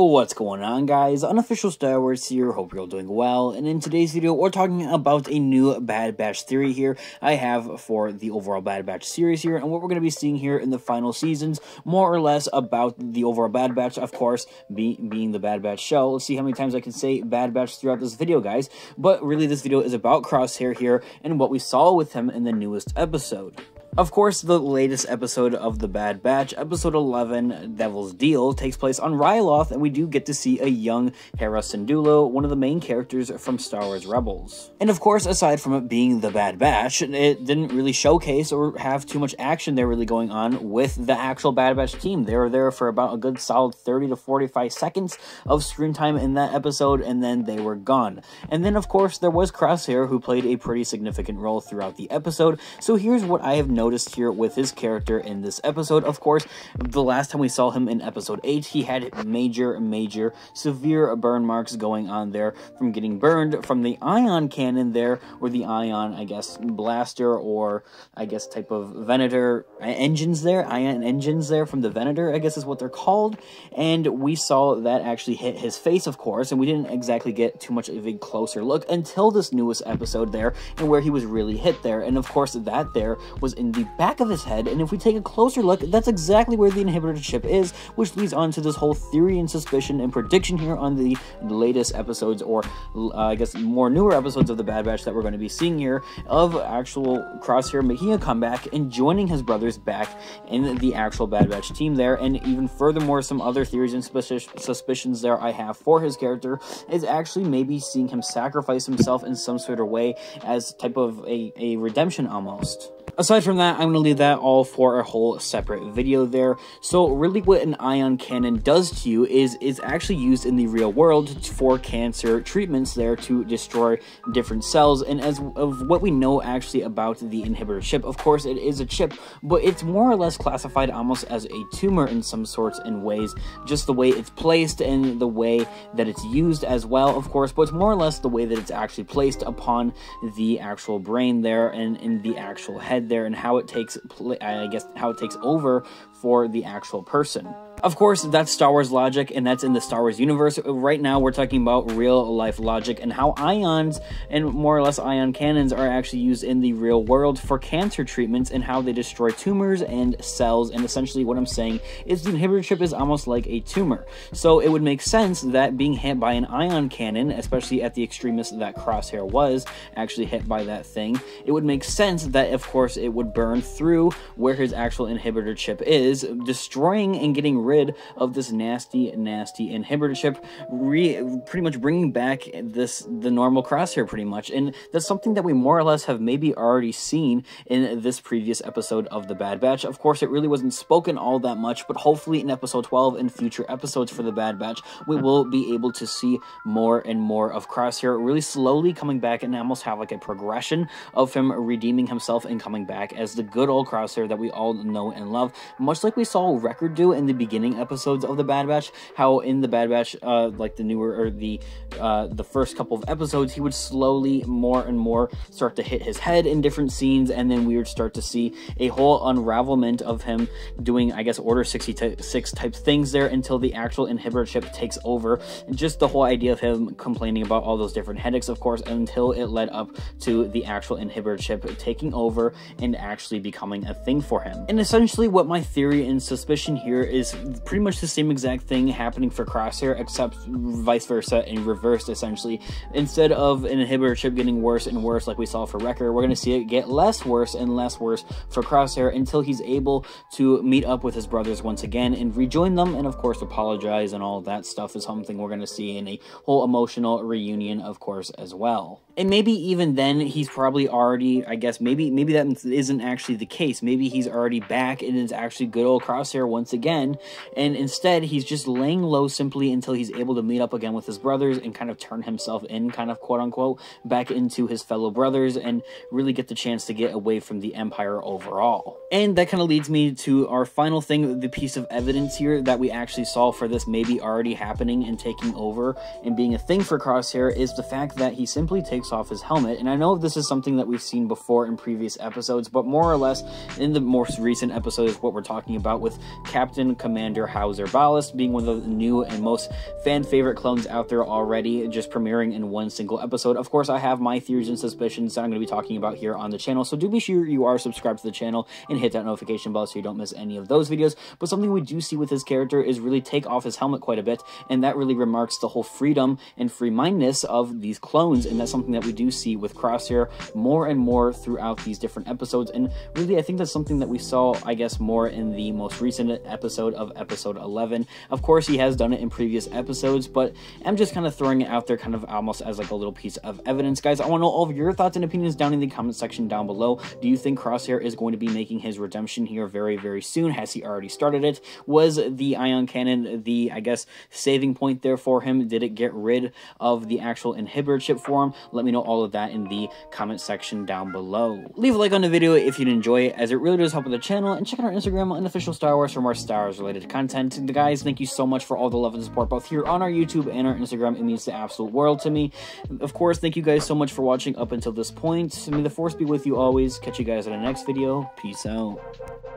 What's going on guys, Unofficial Star Wars here, hope you're all doing well, and in today's video we're talking about a new Bad Batch theory here I have for the overall Bad Batch series here, and what we're going to be seeing here in the final seasons, more or less about the overall Bad Batch, of course, be, being the Bad Batch show. Let's see how many times I can say Bad Batch throughout this video guys, but really this video is about Crosshair here, and what we saw with him in the newest episode. Of course, the latest episode of The Bad Batch, episode 11, Devil's Deal, takes place on Ryloth, and we do get to see a young Hera Syndulla, one of the main characters from Star Wars Rebels. And of course, aside from it being The Bad Batch, it didn't really showcase or have too much action there really going on with the actual Bad Batch team. They were there for about a good solid 30 to 45 seconds of screen time in that episode, and then they were gone. And then, of course, there was Crosshair, who played a pretty significant role throughout the episode, so here's what I have noticed here with his character in this episode. Of course, the last time we saw him in episode 8, he had major, major, severe burn marks going on there from getting burned from the ion cannon there, or the ion, I guess, blaster, or I guess type of Venator uh, engines there, ion engines there from the Venator, I guess is what they're called. And we saw that actually hit his face, of course, and we didn't exactly get too much of a closer look until this newest episode there, and where he was really hit there. And of course, that there was in the back of his head, and if we take a closer look, that's exactly where the inhibitor chip is, which leads on to this whole theory and suspicion and prediction here on the latest episodes, or uh, I guess more newer episodes of the Bad Batch that we're going to be seeing here, of actual Crosshair making a comeback and joining his brothers back in the actual Bad Batch team there, and even furthermore, some other theories and suspicions there I have for his character is actually maybe seeing him sacrifice himself in some sort of way as type of a, a redemption almost. Aside from that, I'm going to leave that all for a whole separate video there. So really what an ion cannon does to you is it's actually used in the real world for cancer treatments there to destroy different cells. And as of what we know actually about the inhibitor chip, of course it is a chip, but it's more or less classified almost as a tumor in some sorts and ways. Just the way it's placed and the way that it's used as well, of course, but it's more or less the way that it's actually placed upon the actual brain there and in the actual head there and how it takes, I guess, how it takes over for the actual person. Of course, that's Star Wars logic, and that's in the Star Wars universe. Right now, we're talking about real life logic and how ions and more or less ion cannons are actually used in the real world for cancer treatments and how they destroy tumors and cells. And essentially, what I'm saying is the inhibitor chip is almost like a tumor. So it would make sense that being hit by an ion cannon, especially at the extremis that Crosshair was actually hit by that thing, it would make sense that, of course, it would burn through where his actual inhibitor chip is, destroying and getting rid of this nasty, nasty inhibitor chip, pretty much bringing back this the normal crosshair pretty much. And that's something that we more or less have maybe already seen in this previous episode of The Bad Batch. Of course, it really wasn't spoken all that much, but hopefully in episode 12 and future episodes for The Bad Batch, we will be able to see more and more of Crosshair really slowly coming back and almost have like a progression of him redeeming himself and coming back as the good old Crosshair that we all know and love, much like we saw Wrecker do in the beginning beginning episodes of the Bad Batch, how in the Bad Batch, uh, like the newer or the uh, the first couple of episodes, he would slowly more and more start to hit his head in different scenes, and then we would start to see a whole unravelment of him doing, I guess, Order 66 type things there until the actual inhibitor chip takes over. And just the whole idea of him complaining about all those different headaches, of course, until it led up to the actual inhibitor chip taking over and actually becoming a thing for him. And essentially, what my theory and suspicion here is pretty much the same exact thing happening for Crosshair, except vice versa and reversed essentially. Instead of an inhibitor chip getting worse and worse like we saw for Wrecker, we're going to see it get less worse and less worse for Crosshair until he's able to meet up with his brothers once again and rejoin them, and of course apologize and all that stuff is something we're going to see in a whole emotional reunion, of course, as well and maybe even then he's probably already i guess maybe maybe that isn't actually the case. Maybe he's already back and it's actually good old crosshair once again. And instead he's just laying low simply until he's able to meet up again with his brothers and kind of turn himself in kind of quote unquote back into his fellow brothers and really get the chance to get away from the empire overall. And that kind of leads me to our final thing the piece of evidence here that we actually saw for this maybe already happening and taking over and being a thing for crosshair is the fact that he simply takes takes off his helmet. And I know this is something that we've seen before in previous episodes, but more or less in the most recent episode is what we're talking about with Captain Commander Howzer Ballast being one of the new and most fan favorite clones out there already, just premiering in one single episode. Of course, I have my theories and suspicions that I'm going to be talking about here on the channel, so do be sure you are subscribed to the channel and hit that notification bell so you don't miss any of those videos. But something we do see with his character is really take off his helmet quite a bit, and that really remarks the whole freedom and free-mindedness of these clones, and that's something that we do see with Crosshair more and more throughout these different episodes, and really I think that's something that we saw, I guess, more in the most recent episode of episode 11. Of course, he has done it in previous episodes, but I'm just kind of throwing it out there kind of almost as like a little piece of evidence. Guys, I want to know all of your thoughts and opinions down in the comment section down below. Do you think Crosshair is going to be making his redemption here very, very soon? Has he already started it? Was the ion cannon the, I guess, saving point there for him? Did it get rid of the actual inhibitor chip for him? Let me know all of that in the comment section down below. Leave a like on the video if you'd enjoy it, as it really does help with the channel, and check out our Instagram, Unofficial Star Wars, for more Star Wars related content. And guys, thank you so much for all the love and support, both here on our YouTube and our Instagram. It means the absolute world to me. Of course, thank you guys so much for watching up until this point. May the Force be with you always. Catch you guys in the next video. Peace out.